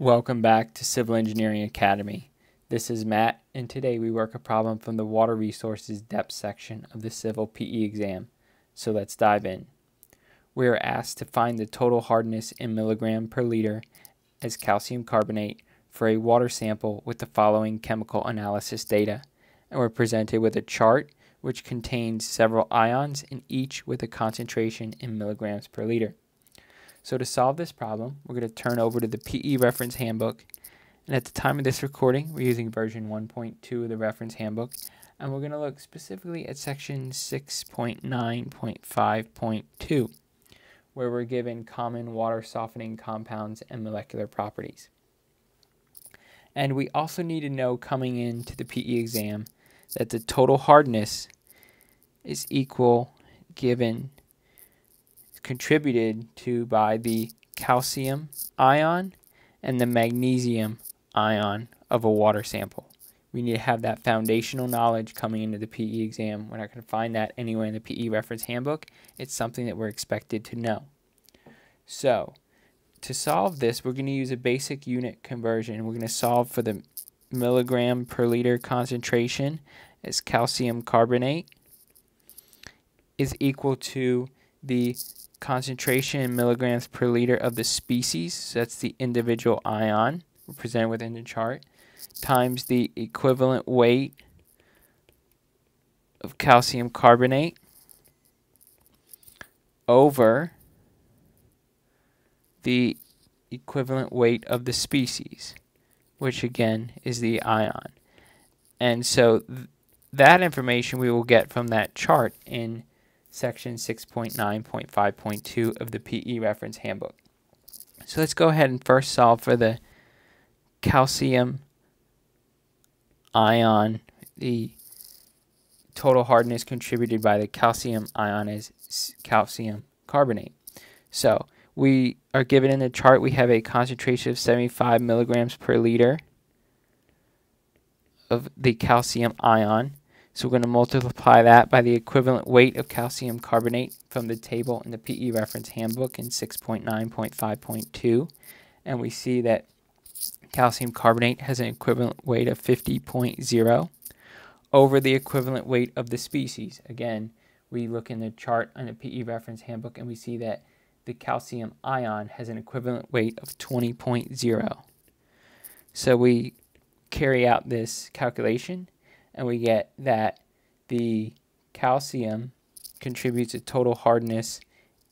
Welcome back to Civil Engineering Academy. This is Matt, and today we work a problem from the Water Resources Depth section of the Civil PE exam. So let's dive in. We are asked to find the total hardness in milligram per liter as calcium carbonate for a water sample with the following chemical analysis data, and we're presented with a chart which contains several ions and each with a concentration in milligrams per liter. So to solve this problem, we're going to turn over to the PE reference handbook. And at the time of this recording, we're using version 1.2 of the reference handbook. And we're going to look specifically at section 6.9.5.2, where we're given common water softening compounds and molecular properties. And we also need to know coming into the PE exam that the total hardness is equal given contributed to by the calcium ion and the magnesium ion of a water sample. We need to have that foundational knowledge coming into the PE exam. We're not going to find that anywhere in the PE reference handbook. It's something that we're expected to know. So, to solve this, we're going to use a basic unit conversion. We're going to solve for the milligram per liter concentration as calcium carbonate is equal to the concentration in milligrams per liter of the species, so that's the individual ion represented within the chart, times the equivalent weight of calcium carbonate over the equivalent weight of the species, which again is the ion. And so th that information we will get from that chart in section 6.9.5.2 of the PE reference handbook. So let's go ahead and first solve for the calcium ion, the total hardness contributed by the calcium ion is calcium carbonate. So we are given in the chart, we have a concentration of 75 milligrams per liter of the calcium ion. So we're going to multiply that by the equivalent weight of calcium carbonate from the table in the PE reference handbook in 6.9.5.2. And we see that calcium carbonate has an equivalent weight of 50.0 over the equivalent weight of the species. Again, we look in the chart on the PE reference handbook and we see that the calcium ion has an equivalent weight of 20.0. So we carry out this calculation and we get that the calcium contributes a total hardness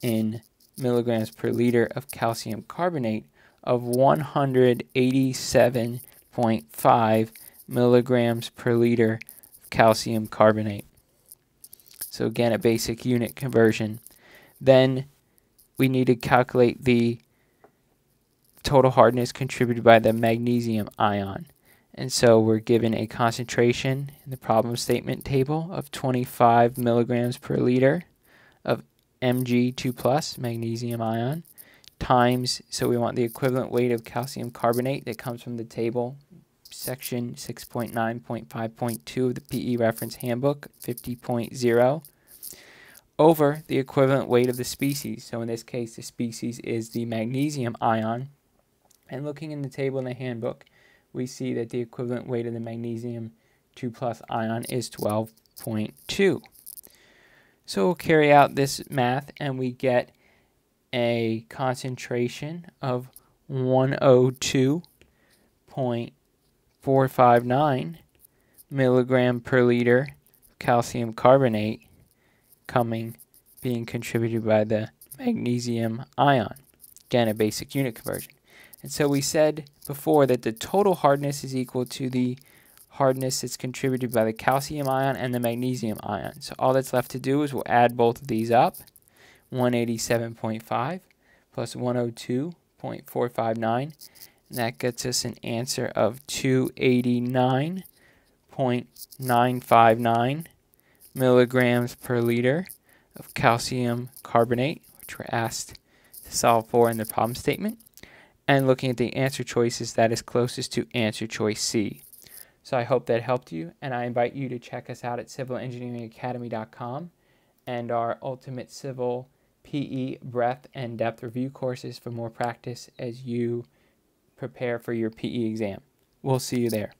in milligrams per liter of calcium carbonate of 187.5 milligrams per liter of calcium carbonate. So again, a basic unit conversion. Then we need to calculate the total hardness contributed by the magnesium ion. And so we're given a concentration in the problem statement table of 25 milligrams per liter of Mg2 plus magnesium ion times, so we want the equivalent weight of calcium carbonate that comes from the table section 6.9.5.2 of the PE reference handbook 50.0 over the equivalent weight of the species. So in this case, the species is the magnesium ion. And looking in the table in the handbook, we see that the equivalent weight of the magnesium 2 plus ion is 12.2. So we'll carry out this math and we get a concentration of 102.459 milligram per liter calcium carbonate coming being contributed by the magnesium ion. Again, a basic unit conversion. And so we said before that the total hardness is equal to the hardness that's contributed by the calcium ion and the magnesium ion. So all that's left to do is we'll add both of these up. 187.5 plus 102.459. And that gets us an answer of 289.959 milligrams per liter of calcium carbonate, which we're asked to solve for in the problem statement and looking at the answer choices that is closest to answer choice C. So I hope that helped you, and I invite you to check us out at civilengineeringacademy.com and our Ultimate Civil PE Breadth and Depth Review courses for more practice as you prepare for your PE exam. We'll see you there.